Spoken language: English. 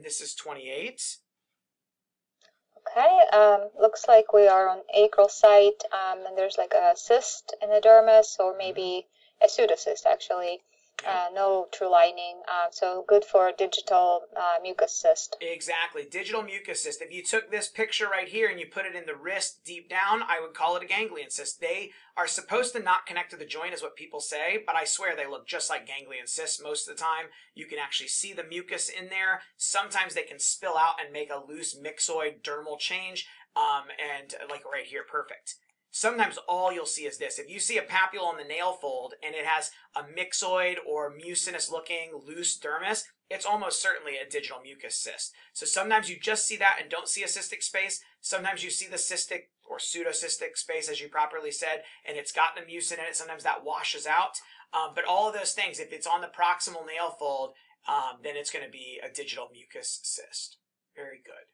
and this is 28. Okay, um, looks like we are on acral site, um, and there's like a cyst in the dermis, or maybe a pseudocyst actually. Uh, no true lining, uh, so good for digital uh, mucous cyst. Exactly, digital mucous cyst. If you took this picture right here and you put it in the wrist deep down, I would call it a ganglion cyst. They are supposed to not connect to the joint, is what people say, but I swear they look just like ganglion cysts most of the time. You can actually see the mucus in there. Sometimes they can spill out and make a loose myxoid dermal change, um, and like right here, perfect sometimes all you'll see is this. If you see a papule on the nail fold and it has a myxoid or mucinous looking loose dermis, it's almost certainly a digital mucous cyst. So sometimes you just see that and don't see a cystic space. Sometimes you see the cystic or pseudocystic space, as you properly said, and it's got the mucin in it. Sometimes that washes out. Um, but all of those things, if it's on the proximal nail fold, um, then it's going to be a digital mucous cyst. Very good.